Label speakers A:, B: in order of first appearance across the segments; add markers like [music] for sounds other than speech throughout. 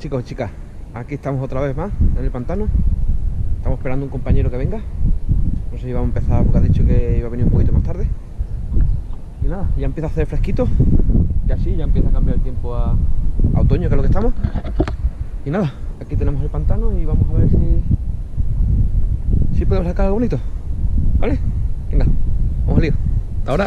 A: chicos y chicas. Aquí estamos otra vez más en el pantano. Estamos esperando un compañero que venga. No sé si vamos a empezar porque ha dicho que iba a venir un poquito más tarde. Y nada, ya empieza a hacer fresquito. Ya sí, ya empieza a cambiar el tiempo a, a otoño, que es lo que estamos. Y nada, aquí tenemos el pantano y vamos a ver si, si podemos sacar algo bonito. ¿Vale? Venga, vamos al lío. Hasta ahora.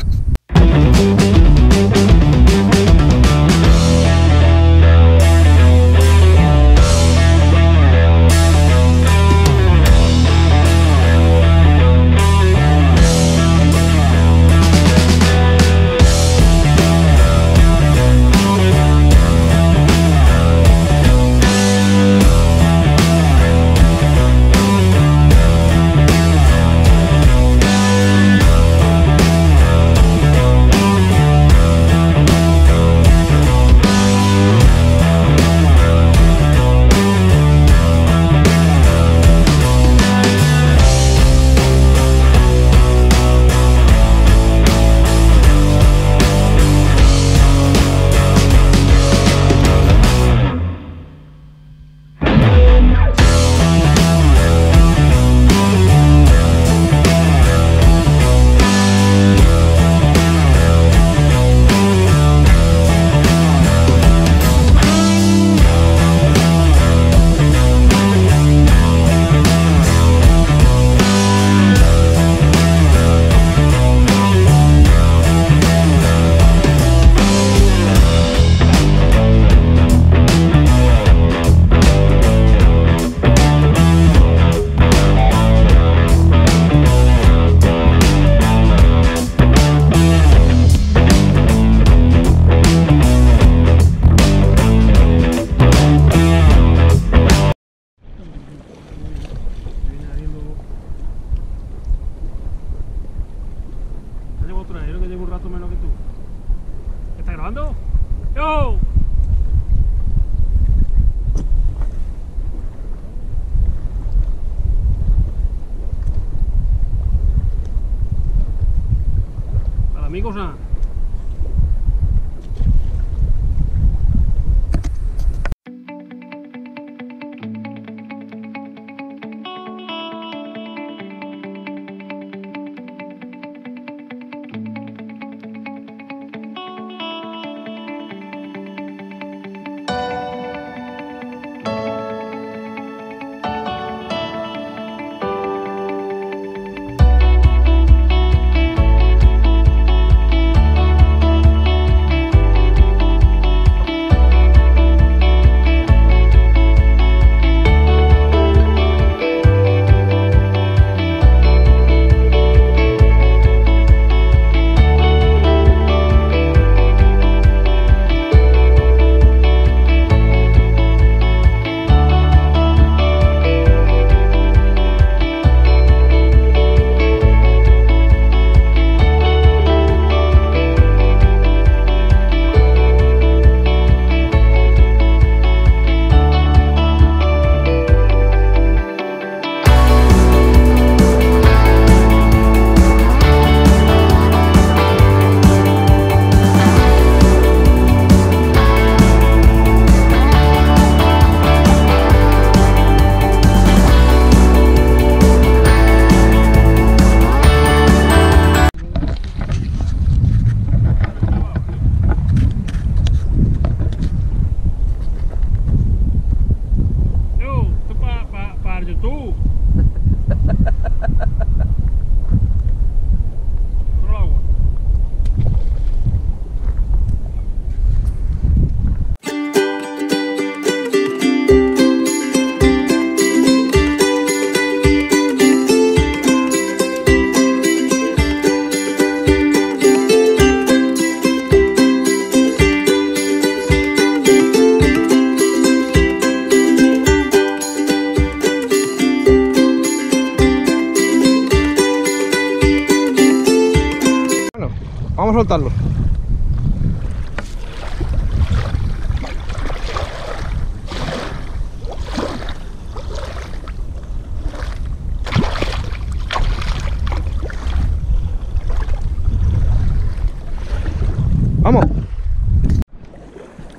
B: Amigos,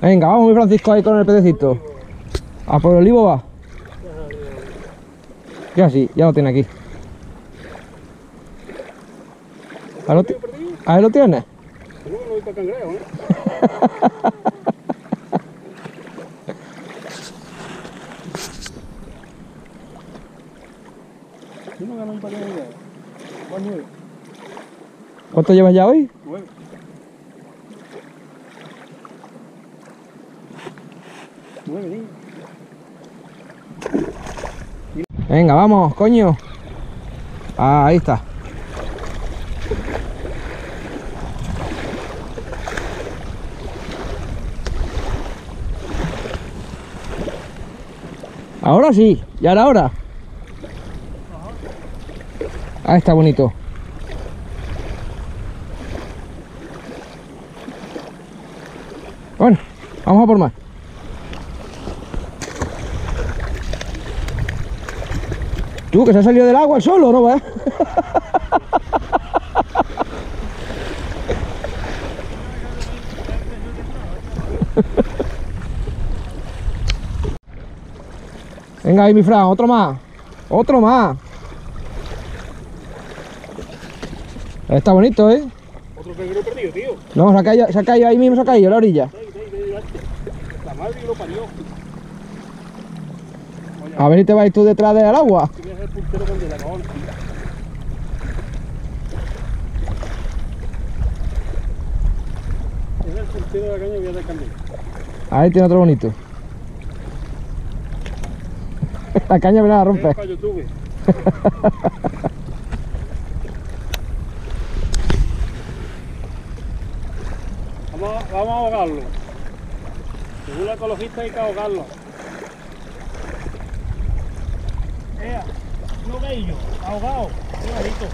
A: Venga, vamos mi Francisco ahí con el pececito. ¿A por el olivo va? Ya sí, ya lo tiene aquí. ¿Ahí lo, ahí lo tienes? [laughs]
B: No, no voy para ¿eh?
A: ¿Cuánto llevas ya hoy? Venga, vamos, coño. Ah, ahí está. Ahora sí, ya era hora. Ah, está bonito. Bueno, vamos a por más. Tú, que se ha salido del agua el solo, ¿no ves? Venga ahí, mi Fran, otro más. Otro más. Está bonito, ¿eh?
B: Otro perdido, tío.
A: No, se ha caído, se ha caído ahí mismo, se ha caído, a la orilla.
B: Ahí, ahí, ahí, ahí. La madre que lo parió.
A: A ver si te vas tú detrás del agua.
B: Ser puntero con de la cabona. Es el puntero de la caña que voy a candela.
A: Ahí tiene otro bonito. La caña me la rompe.
B: Es para YouTube. [laughs] Vamos, vamos a ahogarlo. Según la ecologista hay que ahogarlo. Ea, ahogado, bajito.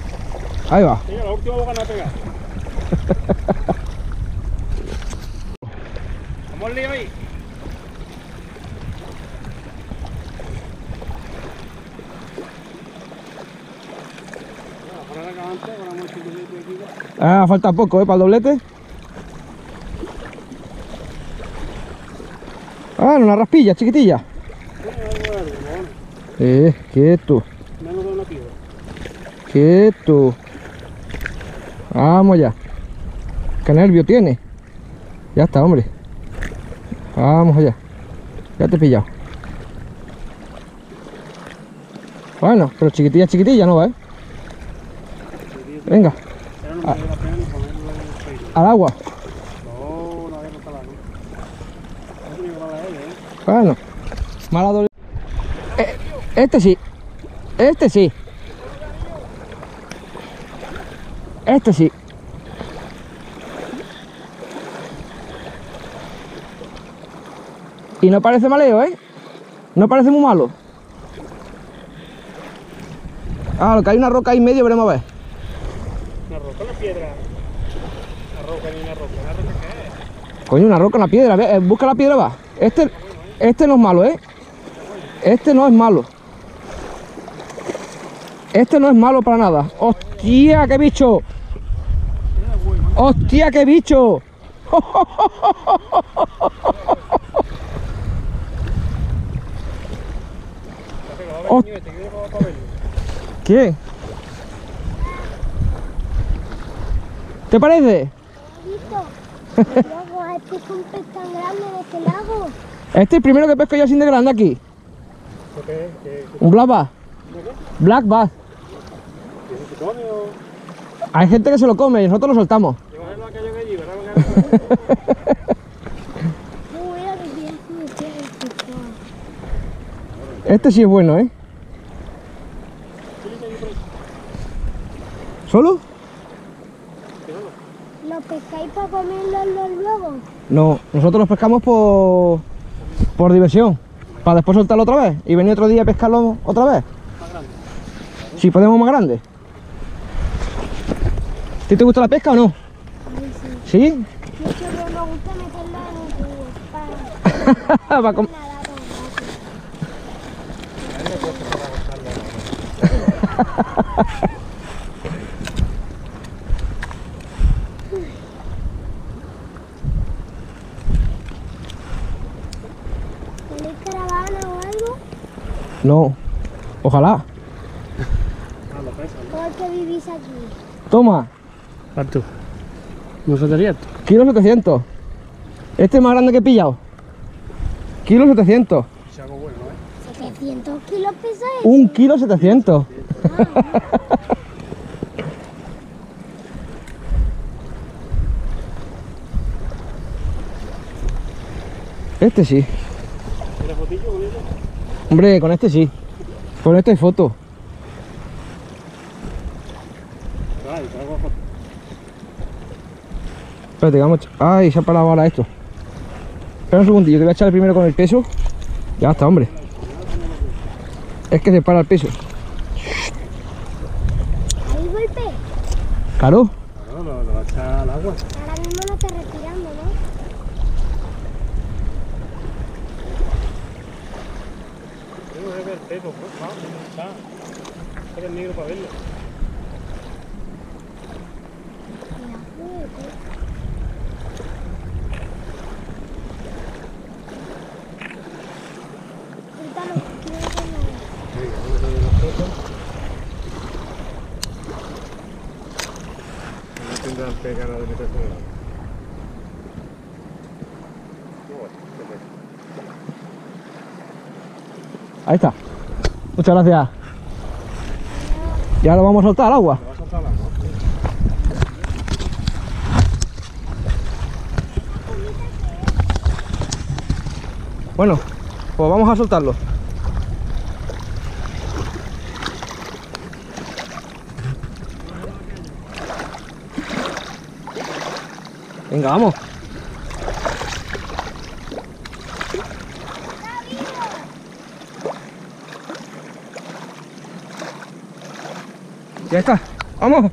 A: Ahí va.
B: La última boca no ha pegado. [laughs] Vamos al lío ahí.
A: Ah, falta poco, ¿eh? Para el doblete. Ah, una raspilla chiquitilla. Eh, quieto,
B: Menos de una piedra.
A: Quieto. Vamos ya. Qué nervio tiene. Ya está, hombre. Vamos allá. Ya te he pillado. Bueno, pero chiquitilla, chiquitilla, ¿no? Venga,
B: la ni ponerle el peito.
A: al agua.
B: No, no había a ¿eh?
A: Bueno, mala doble. Eh, este sí. Este sí. Este sí. Y no parece maleo, ¿eh? No parece muy malo. Ah, lo que hay una roca ahí en medio, veremos a ver.
B: Una roca, una piedra. Una roca ni una roca. ¿Una roca qué es?
A: Coño, una roca, una piedra. ve, eh, busca la piedra, va. Este, este no es malo, ¿eh? Este no es malo. Este no es malo para nada. ¡Hostia, qué bicho! ¡Hostia, qué bicho!
B: Va a
A: Oh.
B: ver, niño, este, que viene para para verlo.
A: ¿Quién? ¿Te parece?
C: Este es un pez tan grande de este lago.
A: Este es el primero que pesco yo así de grande aquí.
B: ¿Esto qué? ¿Qué
A: Un black bass.
B: qué-
A: Black bass.
B: qué se supone o...?
A: Hay gente que se lo come y nosotros lo soltamos. [laughs] Este sí es bueno, ¿eh? ¿Solo?
C: ¿Lo pescáis para comerlo luego?
A: No, nosotros los pescamos por, por diversión. Para después soltarlo otra vez y venir otro día a pescarlo otra vez. Si podemos más grande. ¿A ti te gusta la pesca o no? ¿Sí?
C: De hecho, no me gusta meterlo en el cubo para un. ¿Tenéis caravana
A: No. Ojalá.
B: Lo pesa, ¿no?
C: ¿Por qué vivís aquí?
A: Toma.
B: ¿Cuánto? ¿No se te ríe?
A: Kilo 700. Este es más grande que he pillado. Kilo 700.
B: Es algo bueno, ¿eh?
C: 700 kilos pesa eso.
A: Un kilo 700. [laughs] Este sí.
B: ¿Tienes fotillo con ello?
A: Hombre, con este sí. Con este hay foto.
B: Ay, te hago foto.
A: Espérate, vamos Ay, se ha parado ahora esto. Espera un segundillo, que voy a echar primero con el peso. Ya está, hombre. Es que se para el peso.
C: Ahí golpe.
A: Claro.
B: Claro, lo, lo va a echar al agua.
C: Ahora mismo no está respirando, ¿no?
B: Tengo que ver el peso, pues, vamos, está. Está el negro para verlo.
C: Mira, juguete. Grítalo, quiero verlo.
B: Venga, vamos a ver la foto.
A: Ahí está. Muchas gracias. Ya lo vamos a soltar al agua.
B: ¿Te vas a soltar al agua?
A: Bueno, pues vamos a soltarlo. Venga, vamos. Ya está. Vamos.